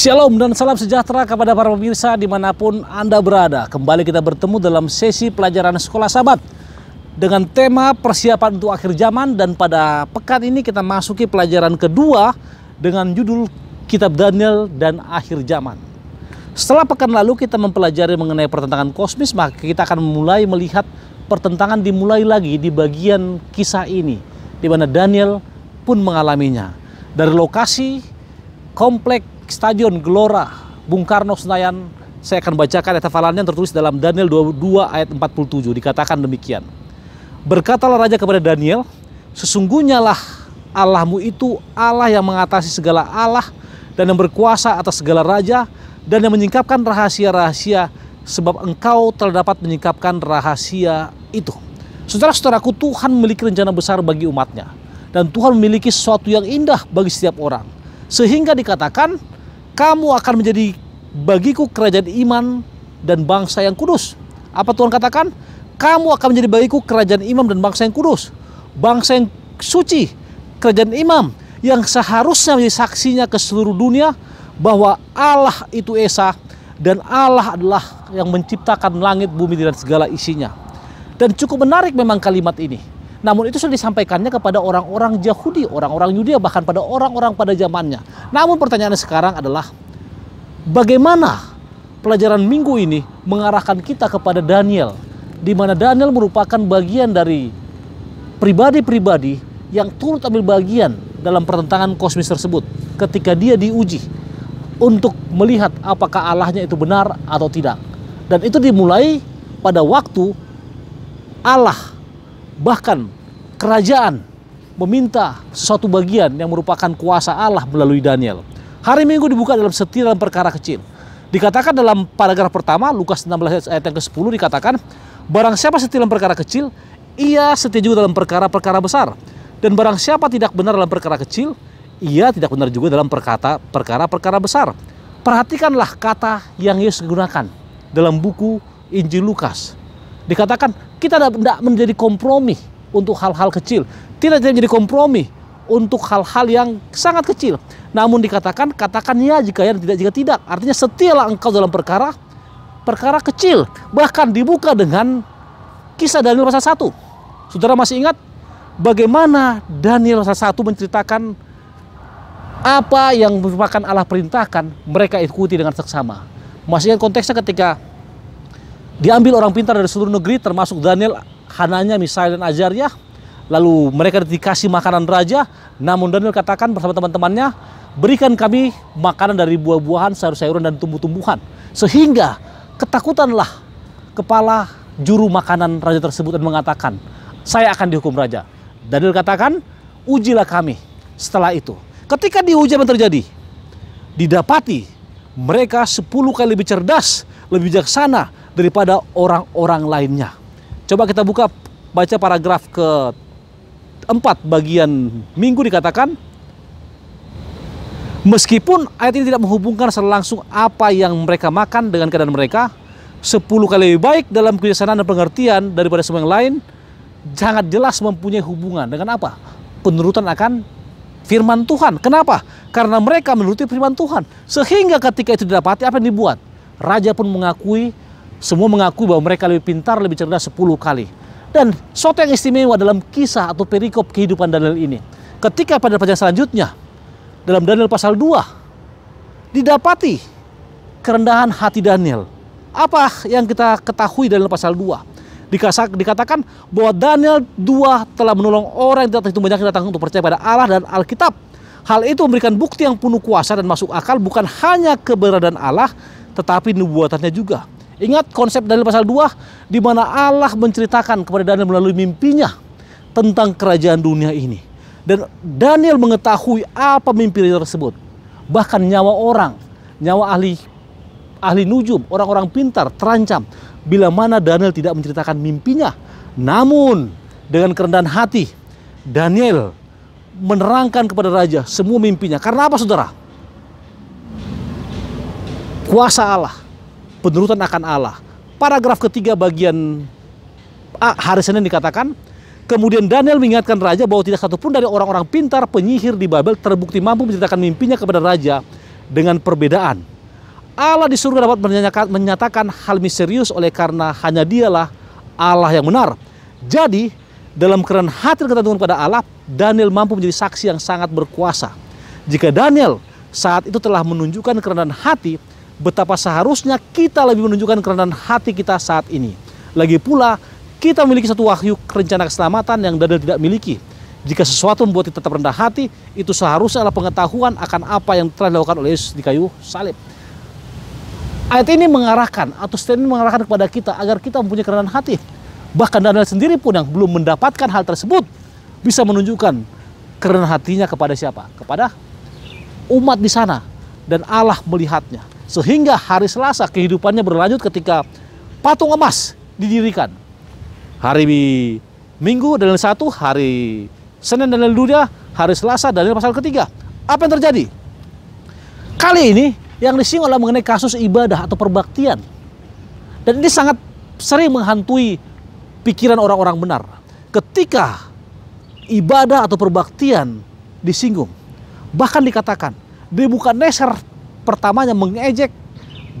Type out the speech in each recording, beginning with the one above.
Shalom dan salam sejahtera kepada para pemirsa di mana pun Anda berada. Kembali kita bertemu dalam sesi pelajaran sekolah sahabat dengan tema persiapan untuk akhir zaman dan pada pekan ini kita masuki pelajaran kedua dengan judul Kitab Daniel dan Akhir Zaman. Setelah pekan lalu kita mempelajari mengenai pertentangan kosmis, maka kita akan mulai melihat pertentangan dimulai lagi di bagian kisah ini, di mana Daniel pun mengalaminya. Dari lokasi komplek Stadion Gelora Bung Karno Senayan, saya akan bacakan ayat hafalannya tertulis dalam Daniel 22 ayat 47, dikatakan demikian. Berkatalah raja kepada Daniel, sesungguhnya lah Allahmu itu Allah yang mengatasi segala Allah dan yang berkuasa atas segala raja dan yang menyingkapkan rahasia-rahasia sebab engkau telah dapat menyingkapkan rahasia itu. Saudara-saudaraku, Tuhan memiliki rencana besar bagi umatnya. Dan Tuhan memiliki sesuatu yang indah bagi setiap orang. Sehingga dikatakan, kamu akan menjadi bagiku kerajaan iman dan bangsa yang kudus. Apa Tuhan katakan? Kamu akan menjadi bagiku kerajaan imam dan bangsa yang kudus. Bangsa yang suci, kerajaan imam yang seharusnya menjadi saksinya ke seluruh dunia bahwa Allah itu Esa dan Allah adalah yang menciptakan langit, bumi dan segala isinya. Dan cukup menarik memang kalimat ini. Namun itu sudah disampaikannya kepada orang-orang Yahudi, orang-orang Yudea, bahkan pada orang-orang pada zamannya. Namun pertanyaannya sekarang adalah, bagaimana pelajaran minggu ini mengarahkan kita kepada Daniel, di mana Daniel merupakan bagian dari pribadi-pribadi yang turut ambil bagian dalam pertentangan kosmis tersebut ketika dia diuji untuk melihat apakah Allahnya itu benar atau tidak. Dan itu dimulai pada waktu Allah bahkan kerajaan meminta sesuatu bagian yang merupakan kuasa Allah melalui Daniel. Hari Minggu dibuka dalam setir dalam perkara kecil. Dikatakan dalam paragraf pertama, Lukas 16 ayat yang ke-10 dikatakan, Barang siapa setia dalam perkara kecil, ia setia juga dalam perkara-perkara besar. Dan barang siapa tidak benar dalam perkara kecil, ia tidak benar juga dalam perkata perkara-perkara besar. Perhatikanlah kata yang Yesus gunakan dalam buku Injil Lukas. Dikatakan kita tidak menjadi kompromi untuk hal-hal kecil. Tidak menjadi kompromi untuk hal-hal yang sangat kecil. Namun dikatakan, katakan ya jika ya tidak jika tidak. Artinya setialah engkau dalam perkara perkara kecil. Bahkan dibuka dengan kisah Daniel pasal 1. Saudara masih ingat bagaimana Daniel pasal 1 menceritakan apa yang merupakan Allah perintahkan mereka ikuti dengan seksama. Masih ingat konteksnya ketika Diambil orang pintar dari seluruh negeri termasuk Daniel, Hananya, Misael dan Azaria. Lalu mereka dikasih makanan raja, namun Daniel katakan bersama teman-temannya, berikan kami makanan dari buah-buahan, sayur-sayuran dan tumbuh-tumbuhan. Sehingga ketakutanlah kepala juru makanan raja tersebut dan mengatakan, saya akan dihukum raja. Daniel katakan, ujilah kami setelah itu. Ketika diuji apa terjadi? Didapati mereka sepuluh kali lebih cerdas, lebih bijaksana, daripada orang-orang lainnya. Coba kita buka baca paragraf ke empat bagian minggu dikatakan Meskipun ayat ini tidak menghubungkan secara langsung apa yang mereka makan dengan keadaan mereka, sepuluh kali lebih baik dalam kebiasaan dan pengertian daripada semua yang lain, sangat jelas mempunyai hubungan dengan apa? Penurutan akan firman Tuhan. Kenapa? Karena mereka menuruti firman Tuhan. Sehingga ketika itu didapati, apa yang dibuat? Raja pun mengakui semua mengakui bahwa mereka lebih pintar, lebih cerdas 10 kali. Dan sesuatu yang istimewa dalam kisah atau perikop kehidupan Daniel ini. Ketika pada pelajaran selanjutnya, dalam Daniel pasal 2, didapati kerendahan hati Daniel. Apa yang kita ketahui dalam pasal 2? Dikatakan bahwa Daniel 2 telah menolong orang yang datang itu banyak datang untuk percaya pada Allah dan Alkitab. Hal itu memberikan bukti yang penuh kuasa dan masuk akal bukan hanya keberadaan Allah, tetapi nubuatannya juga. Ingat konsep Daniel pasal 2 di mana Allah menceritakan kepada Daniel melalui mimpinya tentang kerajaan dunia ini. Dan Daniel mengetahui apa mimpi tersebut. Bahkan nyawa orang, nyawa ahli ahli nujum, orang-orang pintar terancam bila mana Daniel tidak menceritakan mimpinya. Namun dengan kerendahan hati Daniel menerangkan kepada raja semua mimpinya. Karena apa saudara? Kuasa Allah penurutan akan Allah. Paragraf ketiga bagian A, hari Senin dikatakan, kemudian Daniel mengingatkan raja bahwa tidak satupun dari orang-orang pintar penyihir di Babel terbukti mampu menceritakan mimpinya kepada raja dengan perbedaan. Allah di surga dapat menyatakan hal misterius oleh karena hanya dialah Allah yang benar. Jadi, dalam kerendahan hati ketentuan pada Allah, Daniel mampu menjadi saksi yang sangat berkuasa. Jika Daniel saat itu telah menunjukkan kerendahan hati, betapa seharusnya kita lebih menunjukkan kerendahan hati kita saat ini. Lagi pula, kita memiliki satu wahyu rencana keselamatan yang Daniel tidak miliki. Jika sesuatu membuat kita tetap rendah hati, itu seharusnya adalah pengetahuan akan apa yang telah dilakukan oleh Yesus di kayu salib. Ayat ini mengarahkan atau statement mengarahkan kepada kita agar kita mempunyai kerendahan hati. Bahkan Daniel sendiri pun yang belum mendapatkan hal tersebut bisa menunjukkan kerendahan hatinya kepada siapa? Kepada umat di sana dan Allah melihatnya. Sehingga hari Selasa kehidupannya berlanjut ketika patung emas didirikan hari Minggu Daniel satu, hari Senin Daniel dua, hari Selasa Daniel pasal ketiga. Apa yang terjadi? Kali ini yang disinggung adalah mengenai kasus ibadah atau perbaktian. Dan ini sangat sering menghantui pikiran orang-orang benar. Ketika ibadah atau perbaktian disinggung, bahkan dikatakan, di bukan Neser pertamanya mengejek,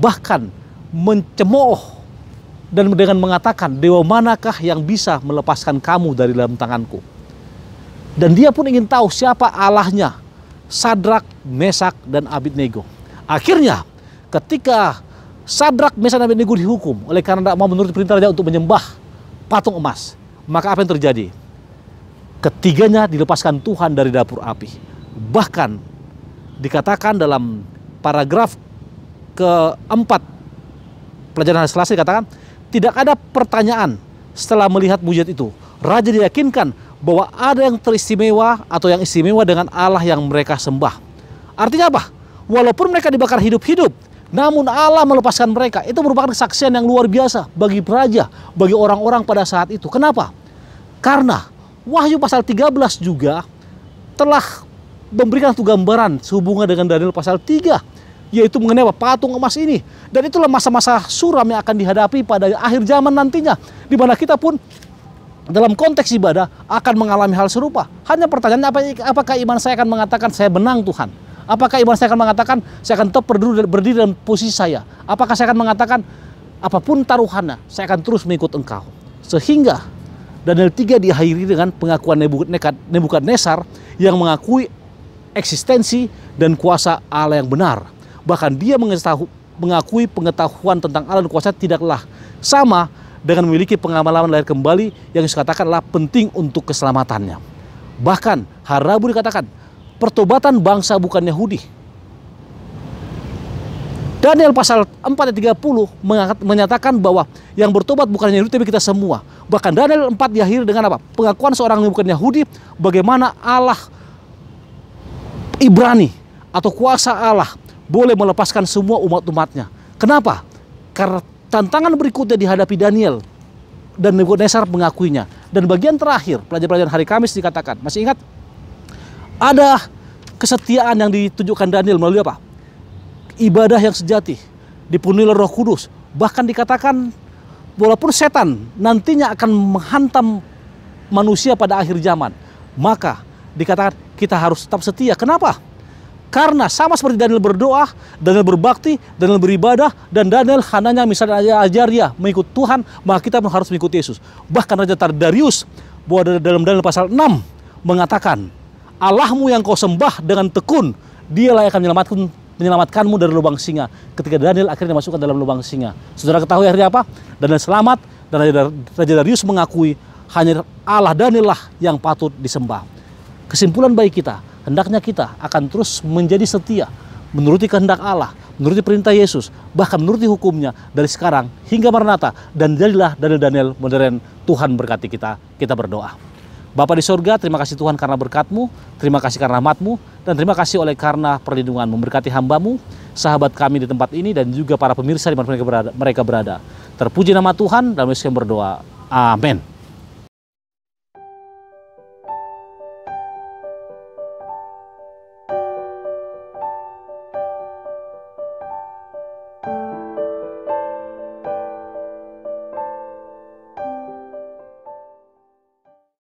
bahkan mencemooh dan dengan mengatakan, dewa manakah yang bisa melepaskan kamu dari dalam tanganku? Dan dia pun ingin tahu siapa Allahnya, Sadrak, Mesak, dan Abidnego. Akhirnya, ketika Sadrak, Mesak, dan Abidnego dihukum oleh karena tidak mau menurut perintah raja untuk menyembah patung emas, maka apa yang terjadi? Ketiganya dilepaskan Tuhan dari dapur api. Bahkan dikatakan dalam paragraf keempat pelajaran hari Selasa dikatakan tidak ada pertanyaan setelah melihat mujizat itu. Raja diyakinkan bahwa ada yang teristimewa atau yang istimewa dengan Allah yang mereka sembah. Artinya apa? Walaupun mereka dibakar hidup-hidup, namun Allah melepaskan mereka. Itu merupakan kesaksian yang luar biasa bagi raja, bagi orang-orang pada saat itu. Kenapa? Karena Wahyu pasal 13 juga telah memberikan satu gambaran sehubungan dengan Daniel pasal 3 yaitu mengenai apa? patung emas ini. Dan itulah masa-masa suram yang akan dihadapi pada akhir zaman nantinya. Di mana kita pun dalam konteks ibadah akan mengalami hal serupa. Hanya pertanyaannya apa, apakah iman saya akan mengatakan saya benang Tuhan? Apakah iman saya akan mengatakan saya akan tetap berdiri, berdiri dalam posisi saya? Apakah saya akan mengatakan apa pun taruhannya saya akan terus mengikut engkau? Sehingga Daniel 3 diakhiri dengan pengakuan Nebukadnezar yang mengakui eksistensi dan kuasa Allah yang benar bahkan dia mengakui pengetahuan tentang dan kuasa tidaklah sama dengan memiliki pengamalan lahir kembali yang dikatakan adalah penting untuk keselamatannya. Bahkan hari Rabu dikatakan pertobatan bangsa bukan Yahudi. Daniel pasal 4 ayat 30 menyatakan bahwa yang bertobat bukan Yahudi tapi kita semua. Bahkan Daniel 4 diakhiri dengan apa? Pengakuan seorang yang bukan Yahudi bagaimana Allah Ibrani atau kuasa Allah boleh melepaskan semua umat-umatnya. Kenapa? Karena tantangan berikutnya dihadapi Daniel dan Nebukadnezar mengakuinya. Dan bagian terakhir, pelajaran-pelajaran hari Kamis dikatakan, masih ingat? Ada kesetiaan yang ditunjukkan Daniel melalui apa? Ibadah yang sejati, dipenuhi oleh roh kudus. Bahkan dikatakan, walaupun setan nantinya akan menghantam manusia pada akhir zaman, maka dikatakan kita harus tetap setia. Kenapa? Karena sama seperti Daniel berdoa, Daniel berbakti, Daniel beribadah, dan Daniel hanya misalnya ajar ya mengikut Tuhan, maka kita harus mengikut Yesus. Bahkan Raja Tardarius bahwa dalam Daniel pasal 6 mengatakan, Allahmu yang kau sembah dengan tekun, dialah yang akan menyelamatkan menyelamatkanmu dari lubang singa. Ketika Daniel akhirnya masukkan dalam lubang singa. Saudara ketahui akhirnya apa? Daniel selamat dan Raja Darius mengakui hanya Allah Daniel lah yang patut disembah. Kesimpulan baik kita, hendaknya kita akan terus menjadi setia menuruti kehendak Allah, menuruti perintah Yesus, bahkan menuruti hukumnya dari sekarang hingga Maranatha dan jadilah Daniel Daniel modern Tuhan berkati kita. Kita berdoa. Bapa di sorga, terima kasih Tuhan karena berkatmu, terima kasih karena rahmatmu, dan terima kasih oleh karena perlindungan memberkati hambamu, sahabat kami di tempat ini, dan juga para pemirsa di mana mereka berada. Terpuji nama Tuhan, dalam Yesus berdoa. Amin.